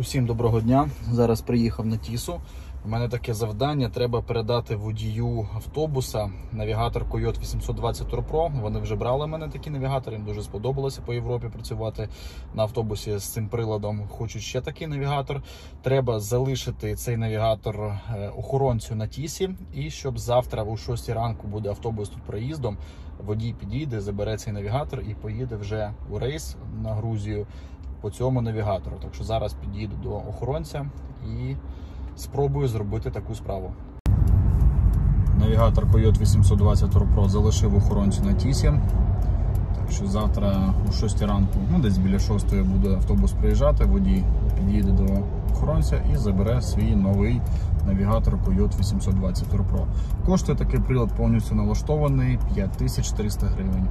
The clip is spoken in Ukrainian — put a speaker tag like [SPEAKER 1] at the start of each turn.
[SPEAKER 1] Усім доброго дня. Зараз приїхав на Тісу. У мене таке завдання. Треба передати водію автобуса навігатор Coyote 820 Tour. Вони вже брали мене такі навігатори. Їм дуже сподобалося по Європі працювати на автобусі з цим приладом. Хочуть ще такий навігатор. Треба залишити цей навігатор е, охоронцю на Тісі. І щоб завтра о 6 ранку буде автобус тут проїздом. Водій підійде, забере цей навігатор і поїде вже у рейс на Грузію по цьому навігатору. Так що зараз підійду до охоронця і спробую зробити таку справу. Навігатор Coyote 820 Tour Pro залишив охоронцю на тісі. Так що завтра о 6 ранку, ну десь біля 6 буде автобус приїжджати, водій під'їде до охоронця і забере свій новий навігатор Coyote 820 Tour Pro. Коштує такий прилад повністю налаштований 5300 гривень.